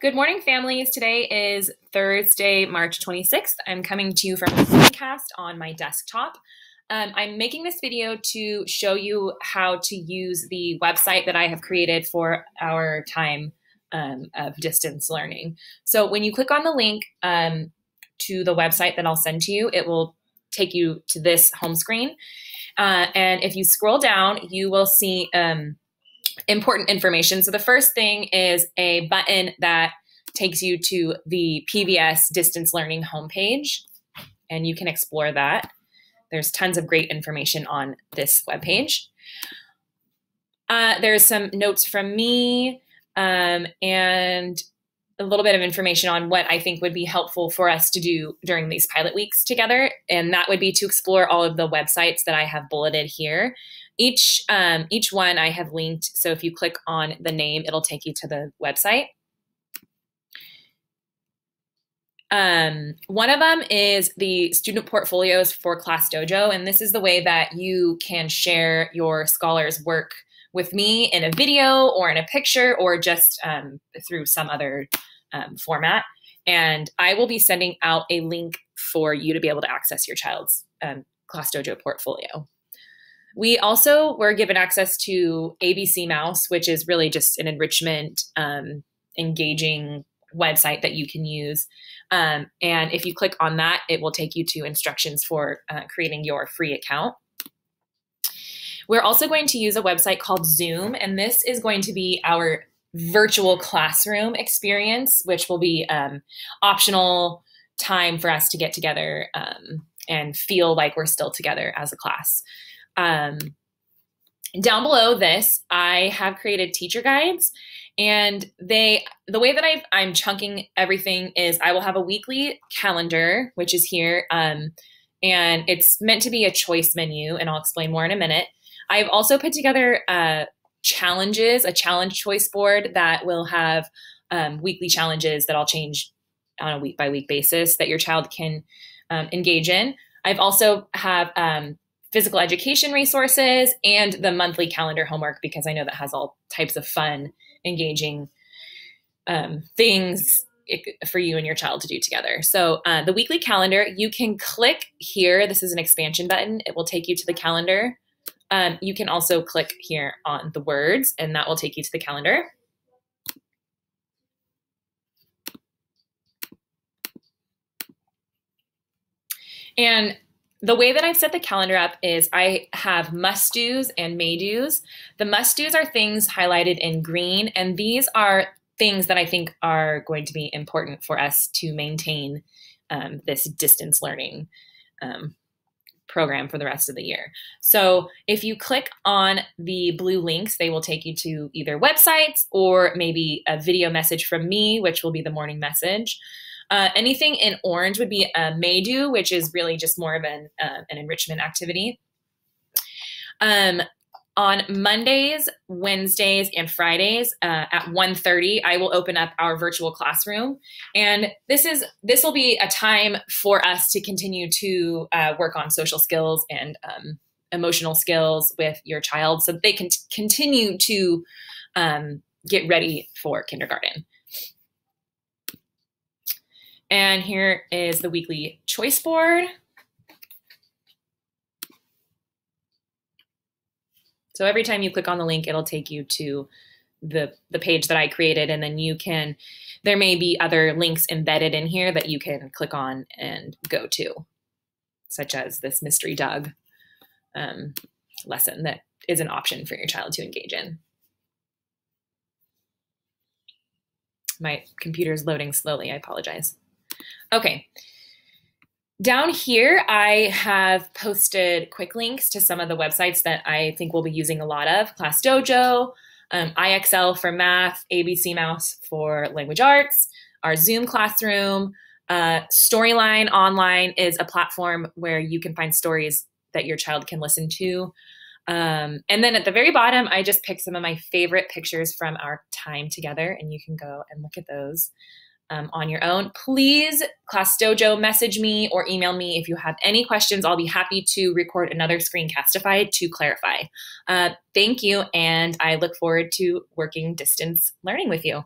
Good morning, families. Today is Thursday, March 26th. I'm coming to you from screencast on my desktop. Um, I'm making this video to show you how to use the website that I have created for our time um, of distance learning. So when you click on the link um, to the website that I'll send to you, it will take you to this home screen. Uh, and if you scroll down, you will see um, important information. So the first thing is a button that takes you to the PBS distance learning homepage, and you can explore that. There's tons of great information on this webpage. Uh, there's some notes from me um, and a little bit of information on what I think would be helpful for us to do during these pilot weeks together. And that would be to explore all of the websites that I have bulleted here. Each, um, each one I have linked. So if you click on the name, it'll take you to the website. Um, one of them is the student portfolios for Class Dojo. And this is the way that you can share your scholars' work with me in a video or in a picture or just um, through some other um, format. And I will be sending out a link for you to be able to access your child's um, Class Dojo portfolio. We also were given access to ABC Mouse, which is really just an enrichment, um, engaging website that you can use. Um, and if you click on that, it will take you to instructions for uh, creating your free account. We're also going to use a website called Zoom, and this is going to be our virtual classroom experience, which will be um, optional time for us to get together um, and feel like we're still together as a class. Um, down below this, I have created teacher guides, and they the way that i am chunking everything is I will have a weekly calendar, which is here, um, and it's meant to be a choice menu, and I'll explain more in a minute. I've also put together uh, challenges, a challenge choice board that will have um, weekly challenges that I'll change on a week by week basis that your child can um, engage in. I've also have um, physical education resources and the monthly calendar homework because I know that has all types of fun, engaging um, things for you and your child to do together. So uh, the weekly calendar, you can click here. This is an expansion button. It will take you to the calendar. Um, you can also click here on the words and that will take you to the calendar. And the way that I've set the calendar up is I have must do's and may do's. The must do's are things highlighted in green, and these are things that I think are going to be important for us to maintain um, this distance learning um, program for the rest of the year. So if you click on the blue links, they will take you to either websites or maybe a video message from me, which will be the morning message. Uh, anything in orange would be a may do, which is really just more of an, uh, an enrichment activity. Um, on Mondays, Wednesdays, and Fridays uh, at 1.30, I will open up our virtual classroom. And this is this will be a time for us to continue to uh, work on social skills and um, emotional skills with your child so they can continue to um, get ready for kindergarten. And here is the weekly choice board. So every time you click on the link, it'll take you to the, the page that I created and then you can, there may be other links embedded in here that you can click on and go to, such as this Mystery Doug um, lesson that is an option for your child to engage in. My computer is loading slowly, I apologize. Okay. Down here, I have posted quick links to some of the websites that I think we'll be using a lot of Class Dojo, um, IXL for math, ABC Mouse for language arts, our Zoom classroom. Uh, Storyline Online is a platform where you can find stories that your child can listen to. Um, and then at the very bottom, I just picked some of my favorite pictures from our time together, and you can go and look at those um, on your own. Please, Class Dojo, message me or email me if you have any questions. I'll be happy to record another screencastify to clarify. Uh, thank you, and I look forward to working distance learning with you.